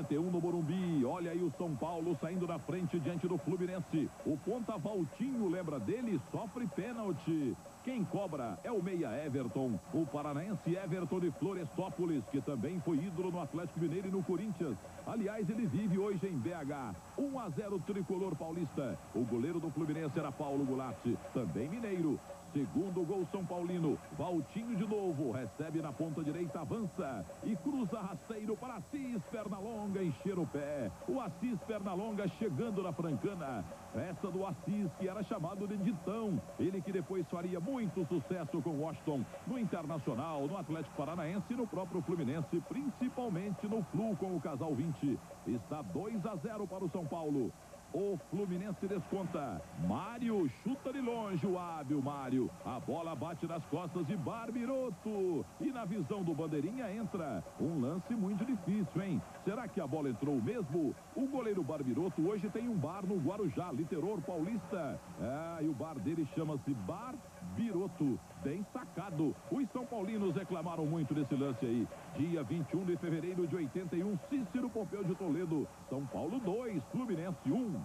71 no Morumbi. Olha aí o São Paulo saindo na frente diante do Fluminense. O ponta Valtinho lembra dele, sofre pênalti. Quem cobra é o meia Everton, o paranaense Everton de Florestópolis, que também foi ídolo no Atlético Mineiro e no Corinthians. Aliás, ele vive hoje em BH. 1 a 0 tricolor paulista. O goleiro do Fluminense era Paulo Goulart, também mineiro. Segundo gol São Paulino. Valtinho de novo. Recebe na ponta direita, avança. E cruza rasteiro para Assis Pernalonga encher o pé. O Assis Pernalonga chegando na Francana. Essa do Assis, que era chamado de Ditão. Ele que depois faria muito sucesso com Washington no Internacional, no Atlético Paranaense e no próprio Fluminense, principalmente no Flu com o Casal 20. Está 2 a 0 para o São Paulo. O Fluminense desconta. Mário chuta de longe o hábil Mário. A bola bate nas costas de Barbiroto. E na visão do Bandeirinha entra. Um lance muito difícil, hein? Será que a bola entrou mesmo? O goleiro Barbiroto hoje tem um bar no Guarujá, Literor Paulista. É, e o bar dele chama-se Bar Biroto. Bem sacado. Os São Paulinos reclamaram muito desse lance aí. Dia 21 de fevereiro de 81, Cícero Pompeu de Toledo. Paulo 2, Fluminense 1.